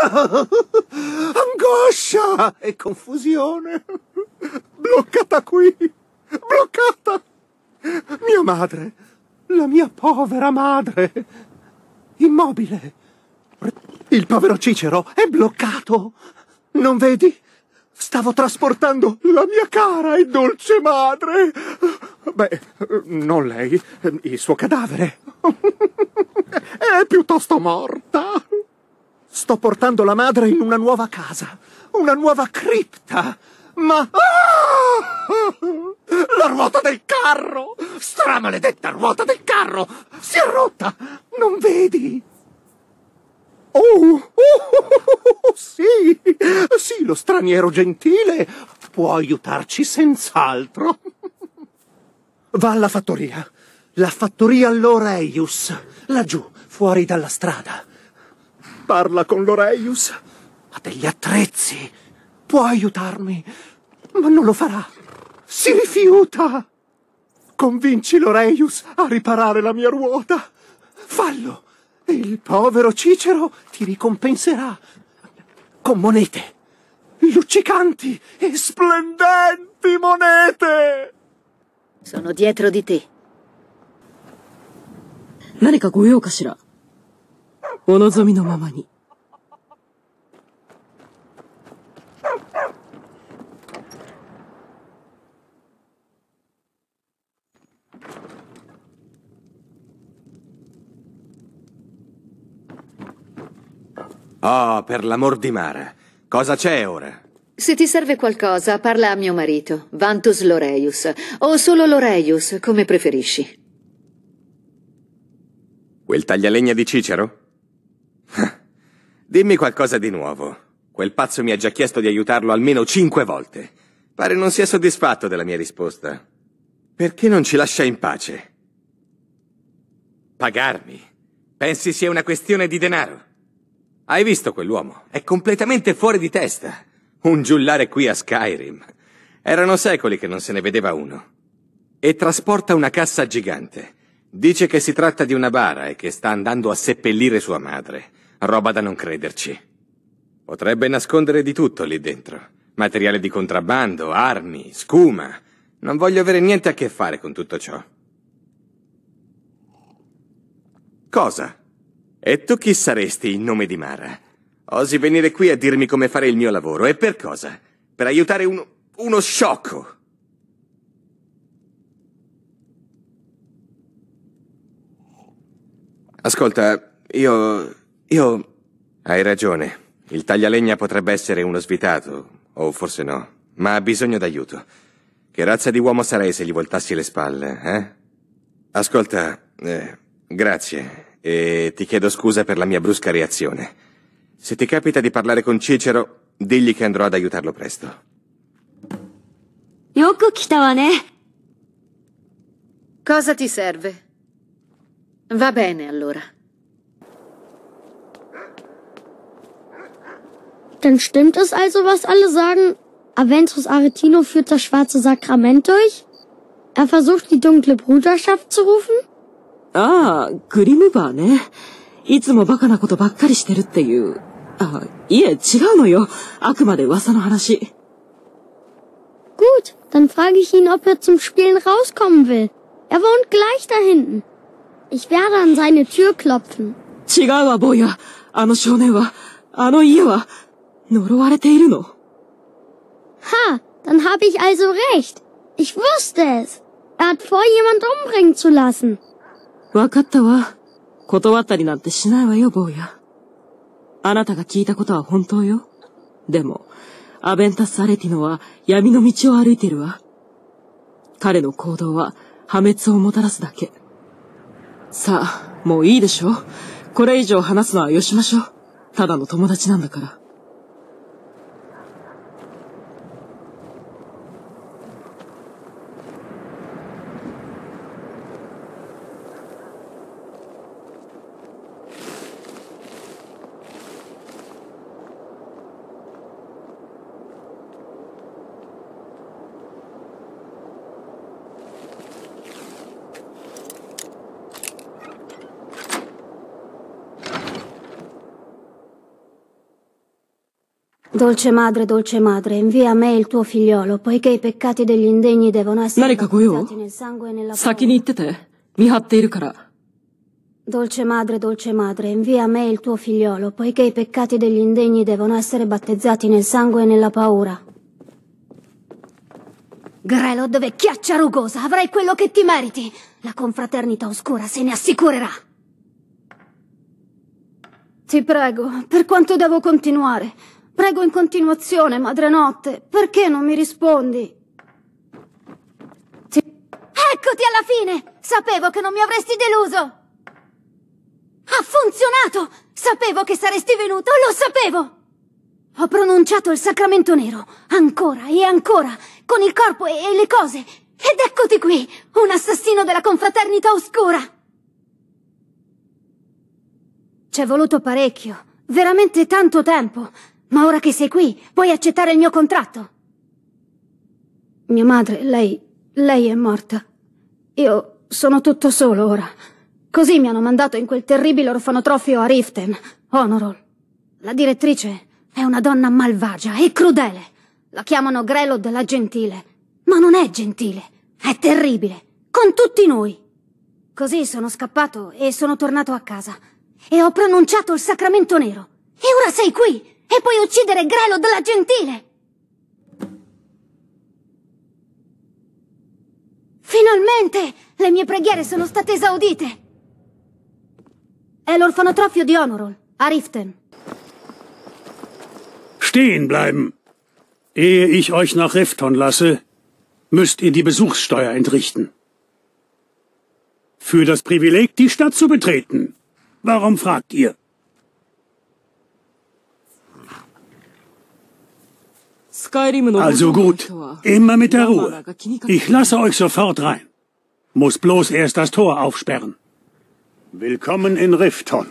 Angoscia e confusione. Bloccata qui. Bloccata. Mia madre. La mia povera madre. Immobile. Il povero Cicero è bloccato. Non vedi? Stavo trasportando la mia cara e dolce madre. Beh, non lei, il suo cadavere. È piuttosto morta. Sto portando la madre in una nuova casa, una nuova cripta. Ma... Ah! La ruota del carro! Stramaledetta ruota del carro! Si è rotta! Non vedi? Oh, oh, sì, sì, lo straniero gentile può aiutarci senz'altro. Va alla fattoria, la fattoria Loreius, laggiù, fuori dalla strada. Parla con Loreius, ha degli attrezzi, può aiutarmi, ma non lo farà. Si rifiuta. Convinci Loreius a riparare la mia ruota. Fallo. E il povero Cicero ti ricompenserà con monete, luccicanti e splendenti monete. Sono dietro di te. 何かご用かしら お望みのままに。Oh, per l'amor di Mara. Cosa c'è ora? Se ti serve qualcosa, parla a mio marito, Vantus Loreius, o solo Loreius, come preferisci. Quel taglialegna di Cicero? Dimmi qualcosa di nuovo. Quel pazzo mi ha già chiesto di aiutarlo almeno cinque volte. Pare non sia soddisfatto della mia risposta. Perché non ci lascia in pace? Pagarmi? Pensi sia una questione di denaro? Hai visto quell'uomo? È completamente fuori di testa. Un giullare qui a Skyrim. Erano secoli che non se ne vedeva uno. E trasporta una cassa gigante. Dice che si tratta di una bara e che sta andando a seppellire sua madre. Roba da non crederci. Potrebbe nascondere di tutto lì dentro. Materiale di contrabbando, armi, scuma. Non voglio avere niente a che fare con tutto ciò. Cosa? E tu chi saresti in nome di Mara? Osi venire qui a dirmi come fare il mio lavoro. E per cosa? Per aiutare uno, uno sciocco. Ascolta, io... io... Hai ragione. Il taglialegna potrebbe essere uno svitato, o forse no, ma ha bisogno d'aiuto. Che razza di uomo sarei se gli voltassi le spalle, eh? Ascolta, eh, grazie, e ti chiedo scusa per la mia brusca reazione. Se ti capita di parlare con Cicero, digli che andrò ad aiutarlo presto. よく来たわね。 Cosa ti serve? Va bene, allora. Dann stimmt es also, was alle sagen. Aventus Aretino führt das schwarze Sakrament durch? Er versucht, die dunkle Bruderschaft zu rufen? ああ、グリムバーね。いつもバカなことばっかりしてるっていう。あ、いえ、違うのよ。あくまで噂の話。 Gut, dann frage ich ihn, ob er zum Spielen rauskommen will. Er wohnt gleich da hinten. Ich werde an seine Tür klopfen. 違うわ、坊や。あの少年は、あの家は、 呪われているの？Ha, dann habe ich also recht. Ich wusste es. Er hat vor, jemand umbringen zu lassen. わかったわ。断ったりなんてしないわよ、坊や。あなたが聞いたことは本当よ。でも、アベンタス・アレティノは闇の道を歩いてるわ。彼の行動は破滅をもたらすだけ。さあ、もういいでしょこれ以上話すのはよしましょう。ただの友達なんだから。Dolce madre, dolce madre, invia a me il tuo figliolo, poiché i peccati degli indegni devono essere battezzati nel sangue e nella parola. Dolce madre, dolce madre, invia a me il tuo figliolo, poiché i peccati degli indegni devono essere battezzati nel sangue e nella paura. Grelo, dove chiaccia rugosa, avrai quello che ti meriti. La confraternita oscura se ne assicurerà. Ti prego, per quanto devo continuare? Prego in continuazione, madre notte, perché non mi rispondi? Ti... Eccoti alla fine! Sapevo che non mi avresti deluso! Ha funzionato! Sapevo che saresti venuto, lo sapevo! Ho pronunciato il sacramento nero, ancora e ancora, con il corpo e, e le cose. Ed eccoti qui, un assassino della confraternita oscura! C'è voluto parecchio, veramente tanto tempo, ma ora che sei qui, puoi accettare il mio contratto. Mia madre, lei, lei è morta. Io sono tutto solo ora. Così mi hanno mandato in quel terribile orfanotrofio a Riften, Honorol. La direttrice è una donna malvagia e crudele. La chiamano Grelod la gentile. Ma non è gentile, è terribile. Con tutti noi. Così sono scappato e sono tornato a casa. E ho pronunciato il sacramento nero. E ora sei qui e puoi uccidere Grelod la gentile. Finalmente! Le mie preghiere sono state esaudite! È l'orfanotrofio di Honorol, a Riften. Stehen bleiben. Ehe ich euch nach Rifton lasse, müsst ihr die Besuchssteuer entrichten. Für das Privileg, die Stadt zu betreten. Warum fragt ihr? Also gut, immer mit der Ruhe. Ich lasse euch sofort rein. Muss bloß erst das Tor aufsperren. Willkommen in Rifton.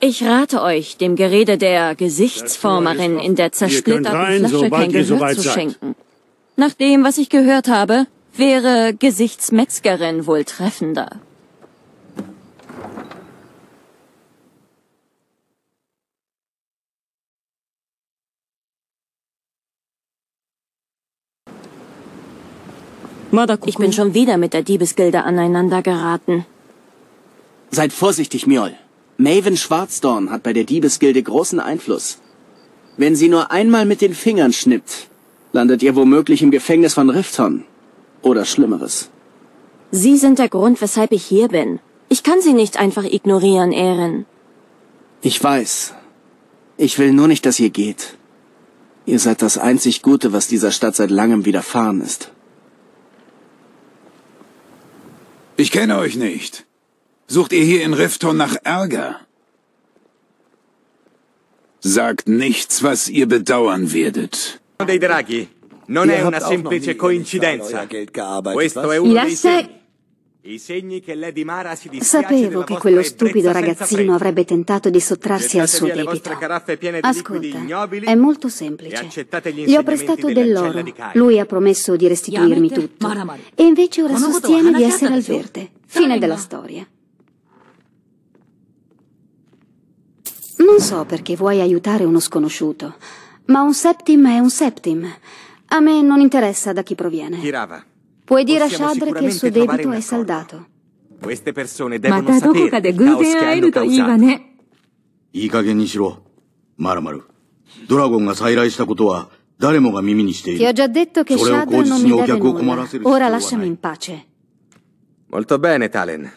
Ich rate euch, dem Gerede der Gesichtsformerin in der zersplitterten rein, Flasche kein Gehör zu schenken. Nach dem, was ich gehört habe, wäre Gesichtsmetzgerin wohl treffender. Ich bin schon wieder mit der Diebesgilde aneinander geraten. Seid vorsichtig, Mjol. Maven Schwarzdorn hat bei der Diebesgilde großen Einfluss. Wenn sie nur einmal mit den Fingern schnippt, landet ihr womöglich im Gefängnis von Rifton. Oder Schlimmeres. Sie sind der Grund, weshalb ich hier bin. Ich kann sie nicht einfach ignorieren, Erin. Ich weiß. Ich will nur nicht, dass ihr geht. Ihr seid das einzig Gute, was dieser Stadt seit langem widerfahren ist. Ich kenne euch nicht. Sucht ihr hier in Rifton nach Ärger? Sagt nichts, was ihr bedauern werdet. dei draghi non Ihr è una habt auch noch nie semplice coincidenza. euer Geld gearbeitet, Questo was? è uno dei Sapevo che quello stupido ragazzino avrebbe tentato di sottrarsi al suo debito. Ascolta, è molto semplice. gli Gli ho prestato dell'oro. Lui ha promesso di restituirmi tutto. E invece ora sostiene di essere al verde. Fine della storia. Non so perché vuoi aiutare uno sconosciuto, ma un septim è un septim. A me non interessa da chi proviene. Kirava, Puoi dire a possiamo Shadr che il suo sicuramente trovare debito un è accordo. saldato. queste persone ま devono たどこ sapere かで il 偶 caos 然 che 会え hanno るといいわ causato. ね。いい加減にしろ。マラマル。ドラゴンが再来したことは誰もが耳にしてい Ti ho る。 già detto che それを Shadr 口 non 実 mi にお deve 客を困 nulla. らせる必要 Ora はな lasciami い in。pace. Molto bene, Talen.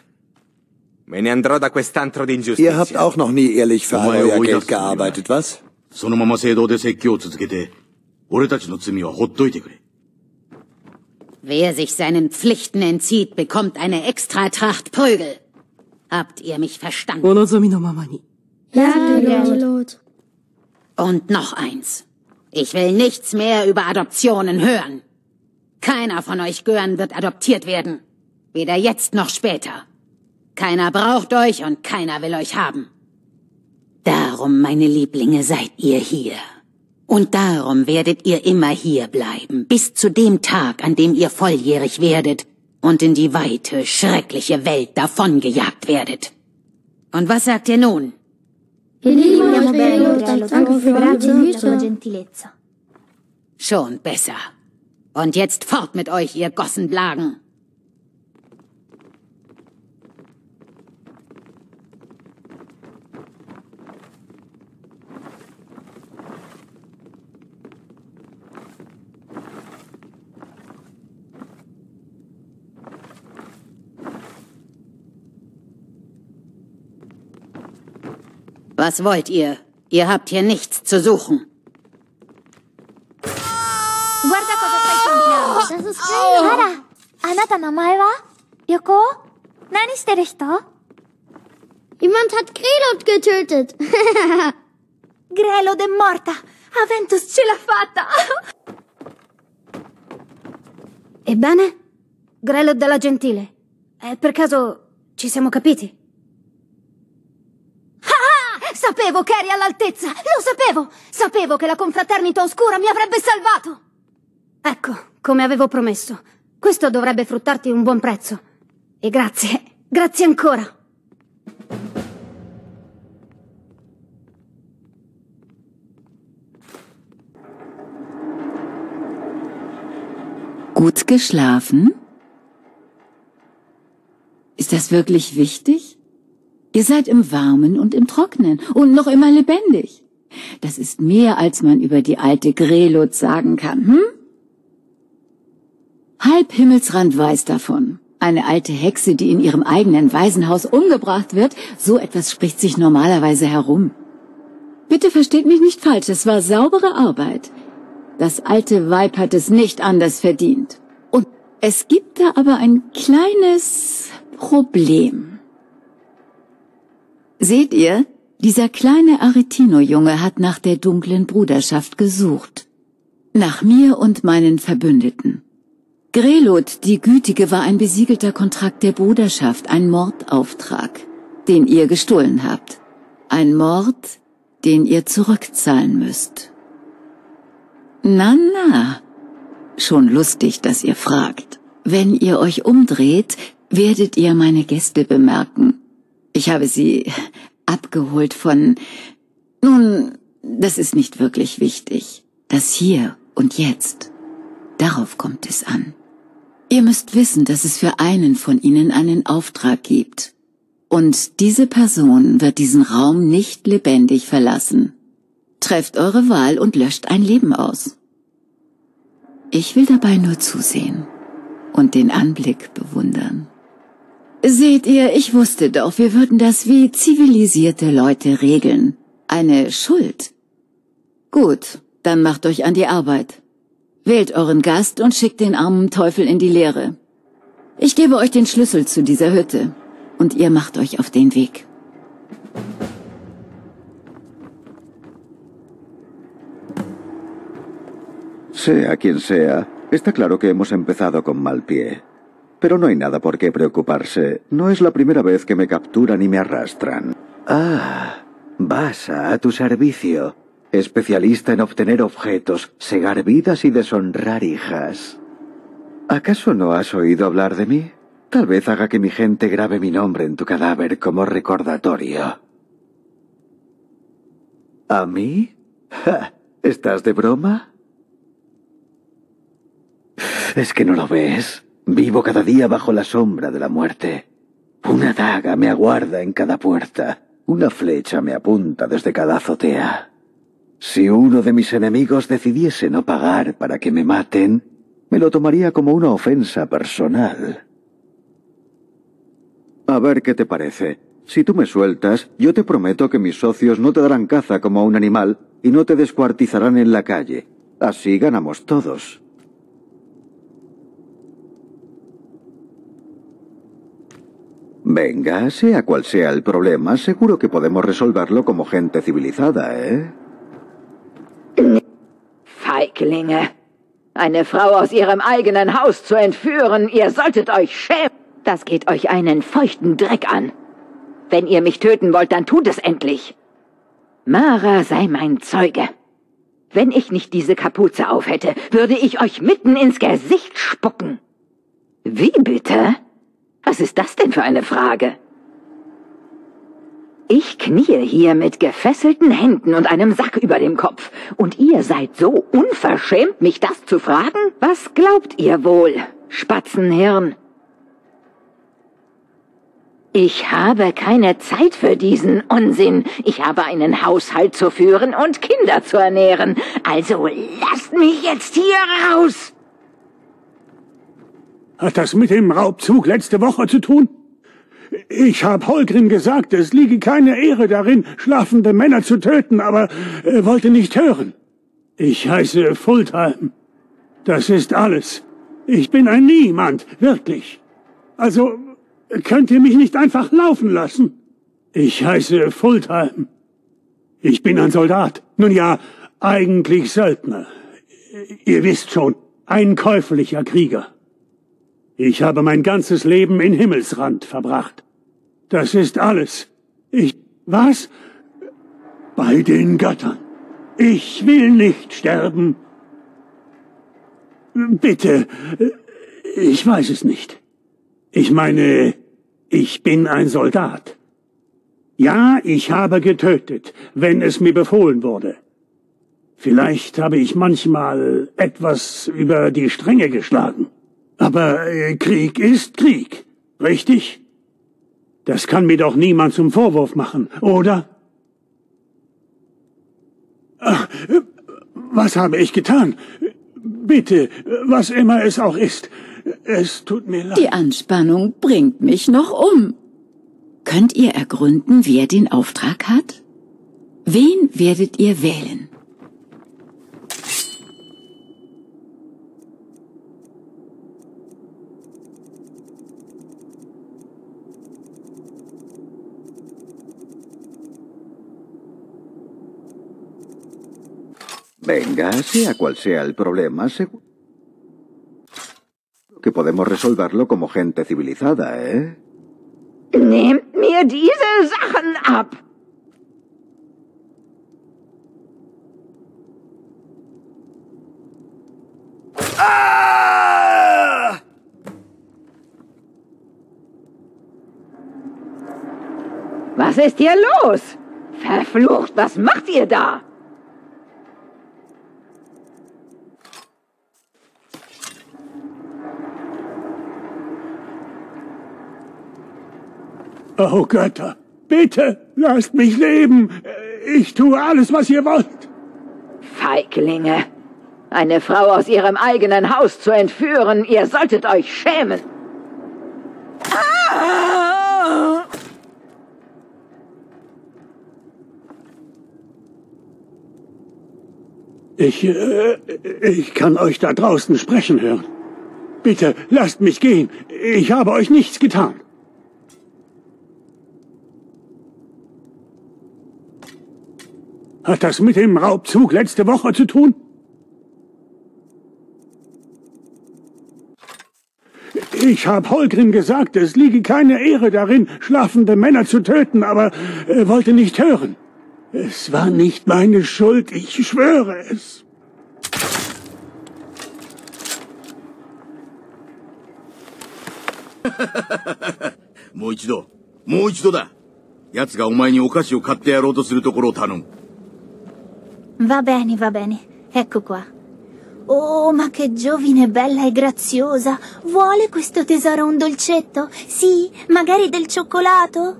Me ne andrò da quest'antro di Ihr habt ingiustizia. auch noch nie ehrlich für Oh all mein euer Gott, Geld das- gearbeitet, was? そのまま正道で説教を続けて、俺たちの罪はほっといてくれ。 Wer sich seinen Pflichten entzieht, bekommt eine extra Tracht Prügel. Habt ihr mich verstanden? Ja, Lord. Und noch eins. Ich will nichts mehr über Adoptionen hören. Keiner von euch Gören wird adoptiert werden. Weder jetzt noch später. Keiner braucht euch und keiner will euch haben. Darum, meine Lieblinge, seid ihr hier. Und darum werdet ihr immer hier bleiben, bis zu dem Tag, an dem ihr volljährig werdet und in die weite, schreckliche Welt davongejagt werdet. Und was sagt ihr nun? Schon besser. Und jetzt fort mit euch, ihr Gossenblagen. Was wollt ihr? Ihr habt hier nichts zu suchen. Guarda cosa stai combinando. Das ist kein Hara. Anata Namae wa? Yoko? Nani shiteru hito? Jemand hat Grelot getötet. Grelot è morta. Aventus ce l'ha fatta. Ebbene? Grelot della Gentile. Eh, per caso ci siamo capiti? Sapevo che eri all'altezza! Lo sapevo! Sapevo che la confraternita oscura mi avrebbe salvato! Ecco, come avevo promesso. Questo dovrebbe fruttarti un buon prezzo. E grazie, grazie ancora. Gut geschlafen? Ist das wirklich wichtig? Ihr seid im Warmen und im Trocknen und noch immer lebendig. Das ist mehr, als man über die alte Grelot sagen kann, hm? Halb Himmelsrand weiß davon. Eine alte Hexe, die in ihrem eigenen Waisenhaus umgebracht wird, so etwas spricht sich normalerweise herum. Bitte versteht mich nicht falsch, es war saubere Arbeit. Das alte Weib hat es nicht anders verdient. Und es gibt da aber ein kleines Problem. Seht ihr, dieser kleine Aretino-Junge hat nach der dunklen Bruderschaft gesucht. Nach mir und meinen Verbündeten. Grelot, die Gütige, war ein besiegelter Kontrakt der Bruderschaft, ein Mordauftrag, den ihr gestohlen habt. Ein Mord, den ihr zurückzahlen müsst. Na, na. Schon lustig, dass ihr fragt. Wenn ihr euch umdreht, werdet ihr meine Gäste bemerken. Ich habe sie abgeholt von... Nun, das ist nicht wirklich wichtig. Das hier und jetzt. Darauf kommt es an. Ihr müsst wissen, dass es für einen von ihnen einen Auftrag gibt. Und diese Person wird diesen Raum nicht lebendig verlassen. Trefft eure Wahl und löscht ein Leben aus. Ich will dabei nur zusehen und den Anblick bewundern. Seht ihr, ich wusste doch, wir würden das wie zivilisierte Leute regeln. Eine Schuld. Gut, dann macht euch an die Arbeit. Wählt euren Gast und schickt den armen Teufel in die Leere. Ich gebe euch den Schlüssel zu dieser Hütte und ihr macht euch auf den Weg. Sea quien sea, está claro que hemos empezado con mal pie. Pero no hay nada por qué preocuparse. No es la primera vez que me capturan y me arrastran. Ah, Basa, a tu servicio. Especialista en obtener objetos, segar vidas y deshonrar hijas. ¿Acaso no has oído hablar de mí? Tal vez haga que mi gente grabe mi nombre en tu cadáver como recordatorio. ¿A mí? ¿Estás de broma? Es que no lo ves. Vivo cada día bajo la sombra de la muerte. Una daga me aguarda en cada puerta. Una flecha me apunta desde cada azotea. Si uno de mis enemigos decidiese no pagar para que me maten, me lo tomaría como una ofensa personal. A ver qué te parece. Si tú me sueltas, yo te prometo que mis socios no te darán caza como a un animal y no te descuartizarán en la calle. Así ganamos todos. Venga, sea cual sea el problema, seguro que podemos resolverlo como gente civilizada, ¿eh? Feiglinge. Eine Frau aus ihrem eigenen Haus zu entführen, ihr solltet euch schämen. Das geht euch einen feuchten Dreck an. Wenn ihr mich töten wollt, dann tut es endlich. Mara sei mein Zeuge. Wenn ich nicht diese Kapuze aufhätte, würde ich euch mitten ins Gesicht spucken. Wie bitte? Was ist das denn für eine Frage? Ich kniee hier mit gefesselten Händen und einem Sack über dem Kopf. Und ihr seid so unverschämt, mich das zu fragen? Was glaubt ihr wohl, Spatzenhirn? Ich habe keine Zeit für diesen Unsinn. Ich habe einen Haushalt zu führen und Kinder zu ernähren. Also lasst mich jetzt hier raus! Hat das mit dem Raubzug letzte Woche zu tun? Ich hab Holgrim gesagt, es liege keine Ehre darin, schlafende Männer zu töten, aber er wollte nicht hören. Ich heiße Fulltime. Das ist alles. Ich bin ein Niemand, wirklich. Also Könnt ihr mich nicht einfach laufen lassen? Ich heiße Fulltime. Ich bin ein Soldat. Nun ja, eigentlich Söldner. Ihr wisst schon, ein käuflicher Krieger. Ich habe mein ganzes Leben in Himmelsrand verbracht. Das ist alles. Ich... Was? Bei den Göttern. Ich will nicht sterben. Bitte, ich weiß es nicht. Ich meine, ich bin ein Soldat. Ja, ich habe getötet, wenn es mir befohlen wurde. Vielleicht habe ich manchmal etwas über die Stränge geschlagen. Aber äh, Krieg ist Krieg, richtig? Das kann mir doch niemand zum Vorwurf machen, oder? Ach, was habe ich getan? Bitte, was immer es auch ist, es tut mir leid. Die Anspannung bringt mich noch um. Könnt ihr ergründen, wer den Auftrag hat? Wen werdet ihr wählen? Venga, sea cual sea el problema, seguro que podemos resolverlo como gente civilizada, ¿eh? Nehmt mir diese Sachen ab! Ah! Was ist hier los? Verflucht, was macht ihr da? Oh Götter, bitte, lasst mich leben. Ich tue alles, was ihr wollt. Feiglinge. Eine Frau aus ihrem eigenen Haus zu entführen, ihr solltet euch schämen. Ah! Ich, äh, ich kann euch da draußen sprechen hören. Bitte, lasst mich gehen. Ich habe euch nichts getan. Hat das mit dem Raubzug letzte Woche zu tun? Ich habe Holgrim gesagt, es liege keine Ehre darin, schlafende Männer zu töten, aber er wollte nicht hören. Es war nicht meine Schuld, ich schwöre es. もう一度、もう一度だ。奴がお前にお菓子を買ってやろうとするところを頼む。 Va bene, va bene. Ecco qua. Oh, ma che giovine bella e graziosa. Vuole questo tesoro un dolcetto? Sì, magari del cioccolato?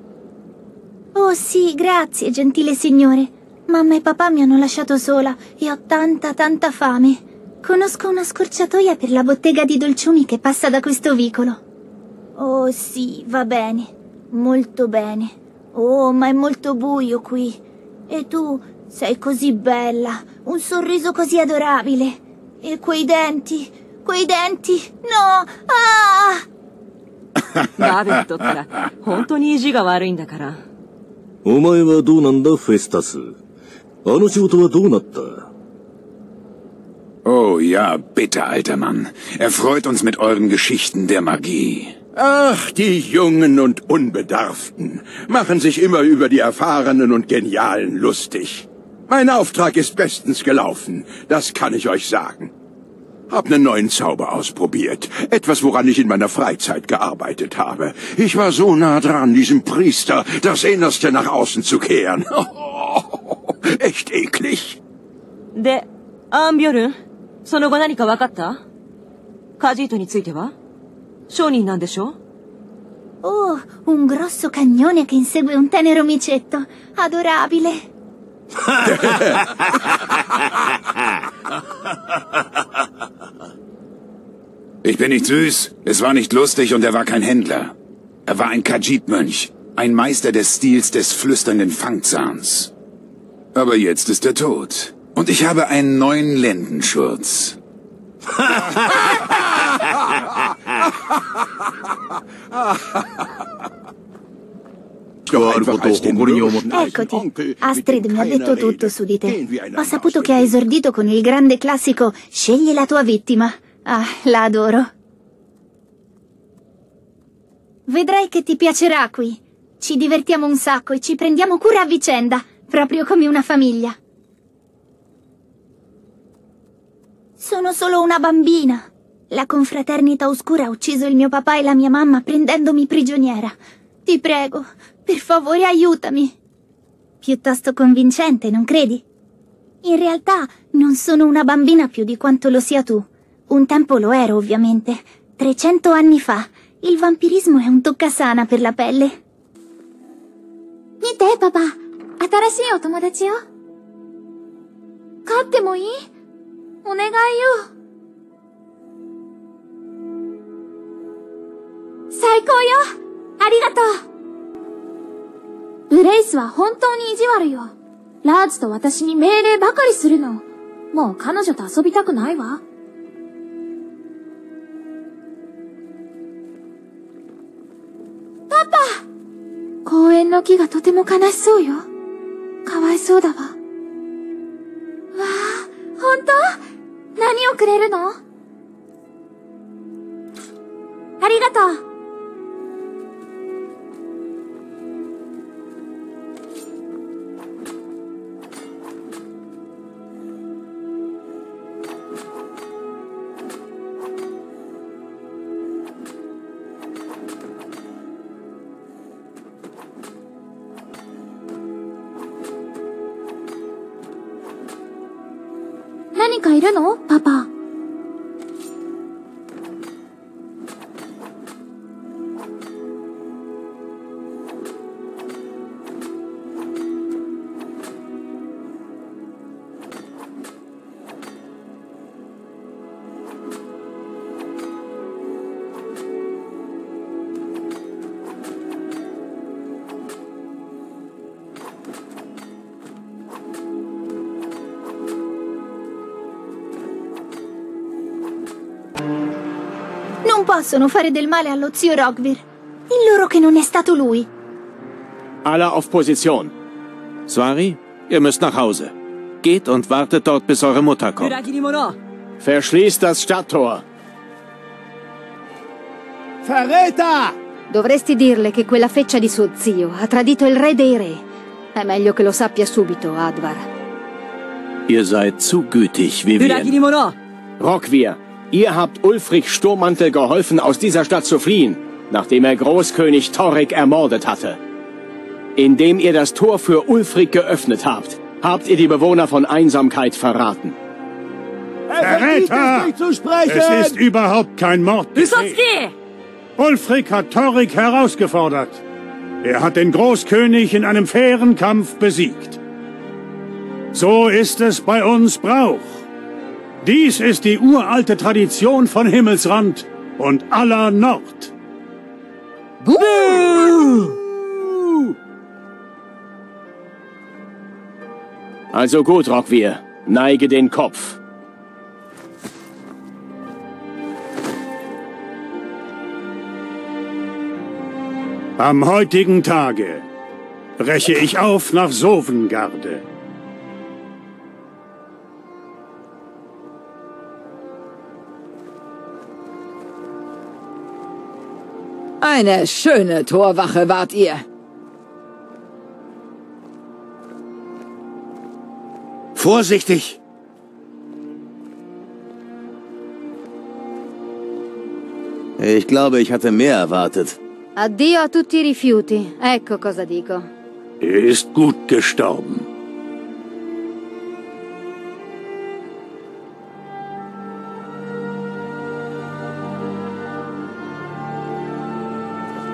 Oh sì, grazie, gentile signore. Mamma e papà mi hanno lasciato sola e ho tanta, tanta fame. Conosco una scorciatoia per la bottega di dolciumi che passa da questo vicolo. Oh sì, va bene. Molto bene. Oh, ma è molto buio qui. E tu sei così bella, un sorriso così adorabile. E quei denti, quei denti, no! Ah! ガーベットったら、本当に意地が悪いんだから。お前はどうなんだ、フェスタス。あの仕事はどうなった Oh ja, bitte, alter Mann. Erfreut uns mit euren Geschichten der Magie. Ach, die Jungen und Unbedarften machen sich immer über die Erfahrenen und Genialen lustig. Mein Auftrag ist bestens gelaufen, das kann ich euch sagen. Hab nen neuen Zauber ausprobiert. Etwas, woran ich in meiner Freizeit gearbeitet habe. Ich war so nah dran, diesem Priester das Innerste nach außen zu kehren. echt eklig. で、アンビョルン、その後何か分かったカジートについては商人なんでしょ Oh, un grosso cagnone che insegue un tenero micetto. Adorabile. Ich bin nicht süß, es war nicht lustig und er war kein Händler. Er war ein Kajit-Mönch, ein Meister des Stils des flüsternden Fangzahns. Aber jetzt ist er tot. Und ich habe einen neuen Lendenschurz. Eccoti, Astrid mi ha detto tutto su di te. Ho saputo che hai esordito con il grande classico Scegli la tua vittima. Ah, la adoro. Vedrai che ti piacerà qui. Ci divertiamo un sacco e ci prendiamo cura a vicenda, proprio come una famiglia. Sono solo una bambina. La confraternita oscura ha ucciso il mio papà e la mia mamma prendendomi prigioniera. Ti prego, per favore aiutami. Piuttosto convincente, non credi? In realtà non sono una bambina più di quanto lo sia tu. Un tempo lo ero, ovviamente. 300 anni fa. Il vampirismo è un toccasana per la pelle. Nite, papà. Atarashi o tomodachi yo? Oh. Katte mo ii? Onegai oh. yo. Saiko yo! Oh. ありがとうブレイスは本当に意地悪よ。ラーズと私に命令ばかりするの。もう彼女と遊びたくないわ。パパ公園の木がとても悲しそうよ。かわいそうだわ。わあ、本当？何をくれるの？ありがとう。possono fare del male allo zio Rogvir. Il loro che non è stato lui. Alla auf Position. Swari, ihr müsst nach Hause. Geht und wartet dort, bis eure Mutter kommt. Verschließt das Stadttor. Verräter! Dovresti dirle che quella feccia di suo zio ha tradito il re dei re. È meglio che lo sappia subito, Advar. Ihr seid zu gütig, Vivien. Rockvir, ihr habt Ulfrich Sturmmantel geholfen, aus dieser Stadt zu fliehen, nachdem er Großkönig Torrik ermordet hatte. Indem ihr das Tor für Ulfric geöffnet habt, habt ihr die Bewohner von Einsamkeit verraten. Verräter! Es ist überhaupt kein Mord. Ulfric hat Torrik herausgefordert. Er hat den Großkönig in einem fairen Kampf besiegt. So ist es bei uns Brauch. Dies ist die uralte Tradition von Himmelsrand und aller Nord. Also gut, Rockwehr, neige den Kopf. Am heutigen Tage breche ich auf nach Sovengarde. Eine schöne Torwache wart ihr. Vorsichtig! Ich glaube, ich hatte mehr erwartet. Addio a tutti i rifiuti. Ecco cosa dico. Er ist gut gestorben.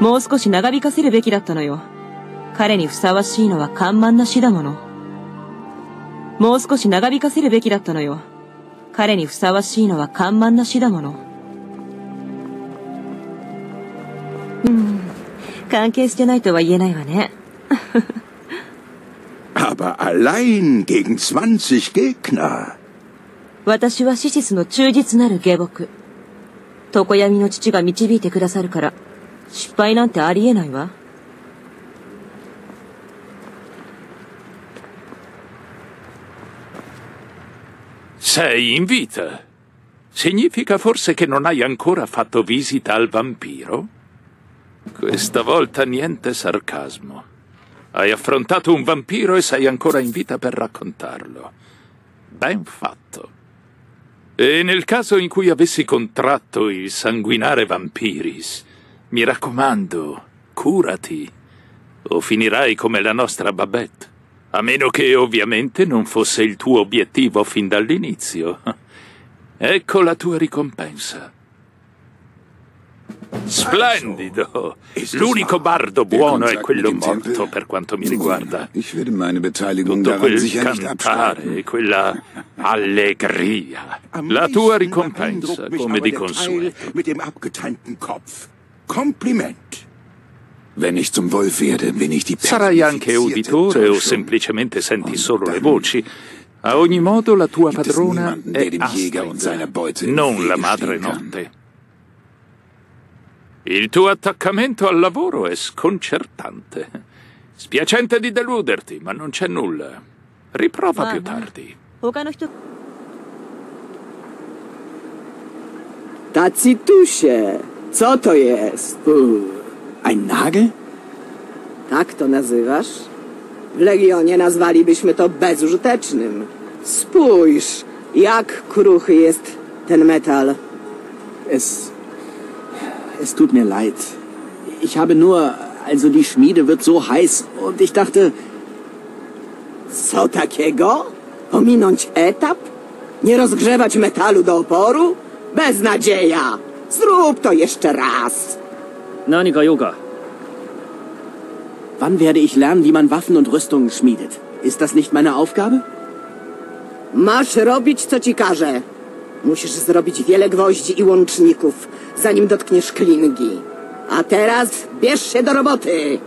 もう少し長引かせるべきだったのよ。彼にふさわしいのは緩慢な死だもの。もう少し長引かせるべきだったのよ。彼にふさわしいのは緩慢な死だもの。うん、関係してないとは言えないわね。Aber allein gegen 20 Gegner. 私はシシスの忠実なる下僕。常闇の父が導いてくださるから、失敗なんてありえないわ。 Sei in vita. Significa forse che non hai ancora fatto visita al vampiro? Questa volta niente sarcasmo. Hai affrontato un vampiro e sei ancora in vita per raccontarlo. Ben fatto. E nel caso in cui avessi contratto il sanguinare vampiris, mi raccomando, curati, o finirai come la nostra Babette. A meno che ovviamente non fosse il tuo obiettivo fin dall'inizio. Ecco la tua ricompensa. Splendido! L'unico bardo buono è quello morto per quanto mi riguarda. Tutto quel cantare, abstreiten. quella allegria. La tua ricompensa, come di consueto. Mit dem abgetrennten Kopf. Kompliment. Wenn ich zum Wolf werde, bin ich die Sarai anche personifizierte uditore o Täuschung. semplicemente senti solo le voci. A ogni modo la tua Gibt es padrona niemanden, der è dem Jäger und seiner Astrid, Beute im non la Wege madre stehen kann? notte. Il tuo attaccamento al lavoro è sconcertante. Spiacente di deluderti, ma non c'è nulla. Riprova più tardi. 他の人、 Tacitusie, co to jest? Ein Nagel? Tak to nazywasz? W Legionie nazwalibyśmy to bezużytecznym. Spójrz, jak kruchy jest ten metal. Es. Es tut mir leid. Ich habe nur. Also die Schmiede wird so heiß und ich dachte. Co takiego? Ominąć etap? Nie rozgrzewać metalu do oporu? Beznadzieja! Zrób to jeszcze raz. No, Nani Kayoka. Wann werde ich lernen, wie man Waffen und Rüstungen schmiedet? Ist das nicht meine Aufgabe? Masz robić, co ci każę. Musisz zrobić wiele gwoździ i łączników, zanim dotkniesz klingi. A teraz bierz się do roboty!